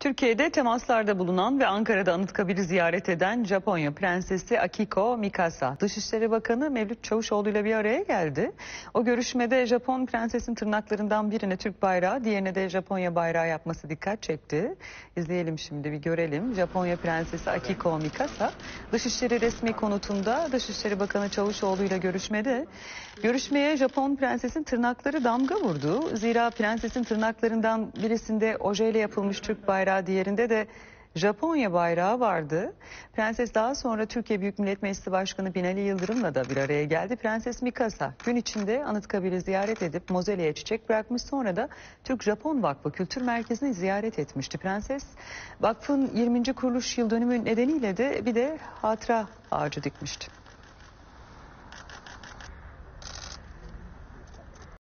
Türkiye'de temaslarda bulunan ve Ankara'da Anıtkabir'i ziyaret eden Japonya Prensesi Akiko Mikasa, Dışişleri Bakanı Mevlüt Çavuşoğlu ile bir araya geldi. O görüşmede Japon prensesin tırnaklarından birine Türk bayrağı, diğerine de Japonya bayrağı yapması dikkat çekti. İzleyelim şimdi bir görelim. Japonya Prensesi Akiko Mikasa, Dışişleri resmi konutunda Dışişleri Bakanı Çavuşoğlu ile görüşmede görüşmeye Japon prensesin tırnakları damga vurdu. Zira prensesin tırnaklarından birisinde ojeyle yapılmış Türk bayrağı, diğerinde de Japonya bayrağı vardı. Prenses daha sonra Türkiye Büyük Millet Meclisi Başkanı Binali Yıldırım'la da bir araya geldi. Prenses Mikasa gün içinde Anıtkabir'i ziyaret edip mozeleye çiçek bırakmış sonra da Türk-Japon Vakfı Kültür Merkezi'ni ziyaret etmişti. Prenses vakfın 20. kuruluş yıl dönümü nedeniyle de bir de hatıra ağacı dikmişti.